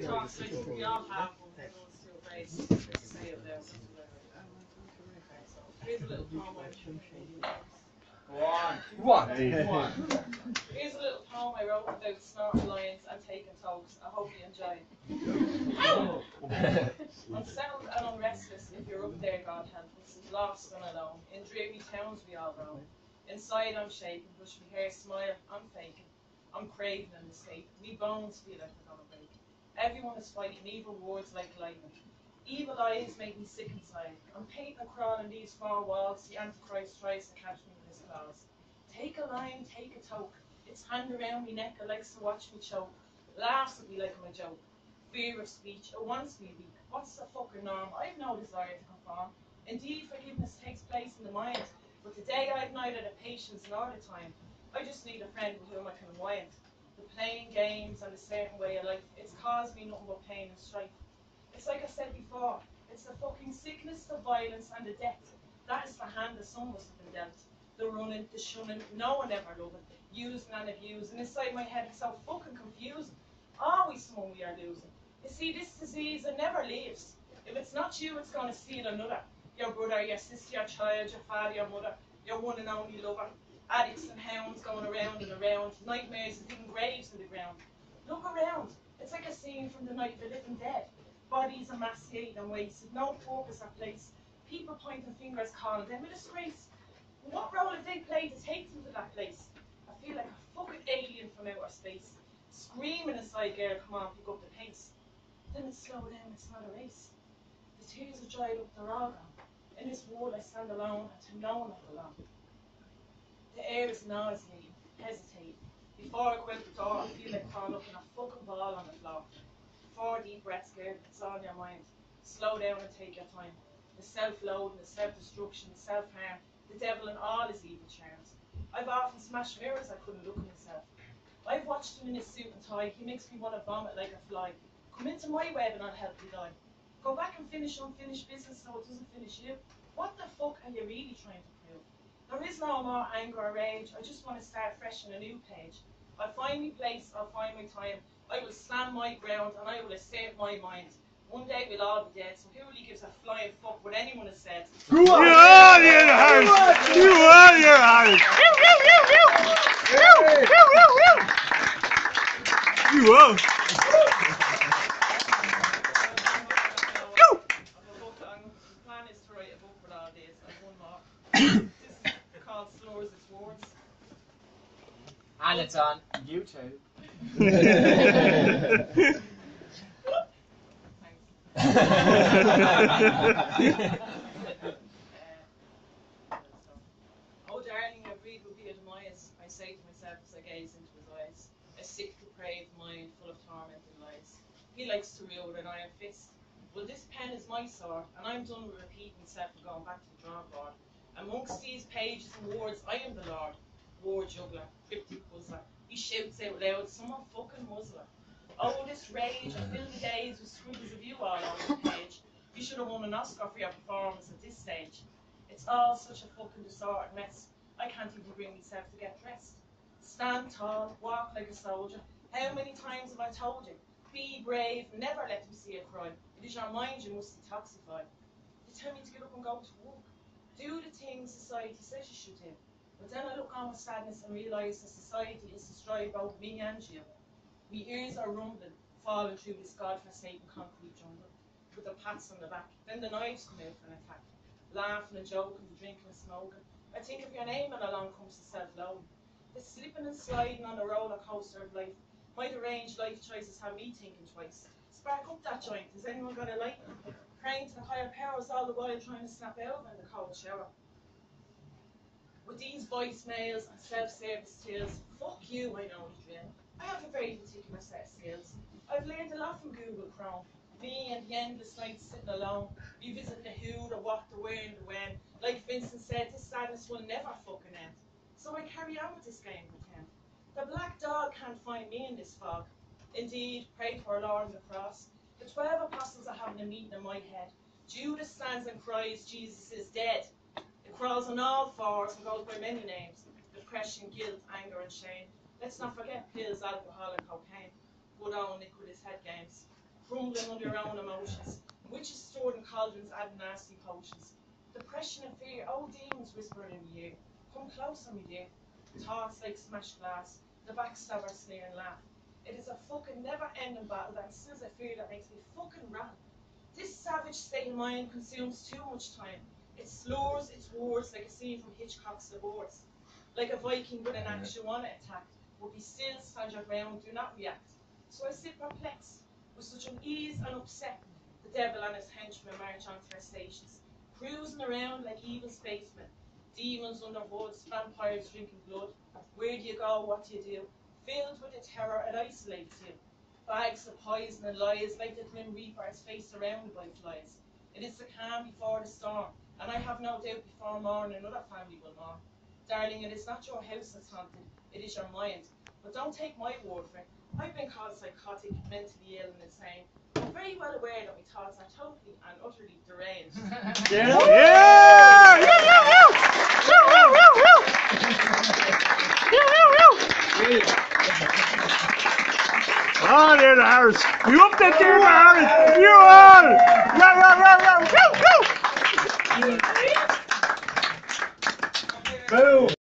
TED Talks, I we all have one. Everyone's too afraid to say it there. So, here's a little poem. What? Here's a little poem I wrote about snorting lions and taking toes. I hope you enjoy. Unsettled and unrestless, if you're up there, God help us. Lost and alone. In dreary towns we all roam. Inside I'm shaking, push me hair smile, I'm faking. I'm craving an escape. Me bones feel like they're gonna break. Everyone is fighting evil words like lightning. Evil eyes make me sick inside. I'm painting a crawl in these far walls. The Antichrist tries to catch me with his claws. Take a line, take a toke. Its hand around me neck, it likes to watch me choke. Laughs at me like I'm a joke. Fear of speech, it wants me weak. What's the fucking norm? I've no desire to conform. Indeed, forgiveness takes place in the mind. But today I've neither the patience nor the time. I just need a friend with whom I can wind. The playing games and a certain way of life, it's caused me nothing but pain and strife. It's like I said before, it's the fucking sickness, the violence, and the death. That is the hand that some must have been dealt. The running, the shunning, no one ever it. Using and abusing. Inside my head, it's so fucking confusing. Always someone we are losing. You see, this disease, it never leaves. If it's not you, it's going to steal another. Your brother, your sister, your child, your father, your mother, your one and only lover. Addicts and hounds going around and around. Nightmares and digging graves in the ground. Look around. It's like a scene from the night of the living dead. Bodies emaciated and wasted, no purpose or place. People pointing fingers calling them a disgrace. What role have they played to take them to that place? I feel like a fucking alien from outer space. Screaming inside, girl, come on, pick up the pace. Then it's slow down, it's not a race. The tears are dried up, they're all gone. In this world I stand alone, and to no one I belong. The air is nauseating, hesitate. Before I out the door, I feel like crawling up in a fucking ball on the floor. Four deep breaths, girl, it's on your mind. Slow down and take your time. The self-loathing, the self-destruction, the self-harm, the devil and all his evil charms. I've often smashed mirrors I couldn't look at myself. I've watched him in his suit and tie, he makes me want to vomit like a fly. Come into my web and I'll help you die. Go back and finish unfinished business so it doesn't finish you. What the fuck are you really trying to prove? There is no more anger or rage, I just want to start fresh on a new page. I'll find my place, I'll find my time, I will stand my ground and I will assert my mind. One day we'll all be dead, so who really gives a flying fuck what anyone has said? You are your house! You are your house! You are! The plan is to write a book with all this and one more. this is called Slurs Its Words. And it's on YouTube. Oh, darling, I read will be a. I say to myself as I gaze into his eyes. A sick, depraved mind full of torment and lies. He likes to rule with an iron fist. Well, this pen is my sword, and I'm done with repeating myself and going back to the drawing board. Amongst these pages and words, I am the Lord. War juggler, cryptic puzzler. He shouts out loud, someone fucking muzzler. Oh, this rage, I fill the days with scribbles of you all on the page. You should have won an Oscar for your performance at this stage. It's all such a fucking disordered mess. I can't even bring myself to get dressed. Stand tall, walk like a soldier. How many times have I told you? Be brave, never let them see you cry. It is your mind you must detoxify. You tell me to get up and go to work. Do the things society says you should do. But then I look on with sadness and realise that society is destroyed both me and you. Me ears are rumbling, falling through this godforsaken concrete jungle. With the pats on the back, then the knives come out for an attack. Laughing and joking, drinking and smoking. I think of your name and along comes the self-loathing. The slipping and sliding on the roller coaster of life. My deranged life choices have me thinking twice. Spark up that joint, has anyone got a light? Praying to the higher powers all the while trying to snap out in the cold shower. These voicemails and self-service tales, fuck you, I know the drill. I have a very particular set of skills. I've learned a lot from Google Chrome. Me and the endless nights sitting alone, revisiting the who, the what, the where, and the when. Like Vincent said, this sadness will never fucking end. So I carry on with this game pretend. The black dog can't find me in this fog. Indeed, pray for Lord on the cross. The twelve apostles are having a meeting in my head. Judas stands and cries, Jesus is dead. It crawls on all fours and goes by many names. Depression, guilt, anger and shame. Let's not forget pills, alcohol and cocaine. Good old with head games. crumbling under your own emotions. Witches stored in cauldrons add nasty potions. Depression and fear, old demons whispering in your ear. Come closer, me dear. Thoughts like smashed glass, the backstabber sneer and laugh. It is a fucking never-ending battle that instills a fear that makes me fucking run. This savage state of mind consumes too much time. It slurs its words like a scene from Hitchcock's Divorce. Like a Viking with an wanna attack, would be still, stand your ground, do not react. So I sit perplexed, with such unease and upset. The devil and his henchmen march onto their stations, cruising around like evil spacemen. Demons under hoods, vampires drinking blood. Where do you go? What do you do? Filled with a terror, it isolates you. Bags of poison and lies, like the grim reaper's face surrounded by flies. It is the calm before the storm, and I have no doubt before morning another family will mourn. Darling, it is not your house that's haunted, it is your mind. But don't take my word for it. I've been called psychotic, mentally ill, and insane. I'm very well aware that my thoughts are totally and utterly deranged. yeah! yeah! yeah! yeah! yeah! yeah! yeah! yeah! yeah! yeah! All in hours. You up the team, hours. You all. it. Yeah, yeah, yeah, yeah. Go, go. Boom.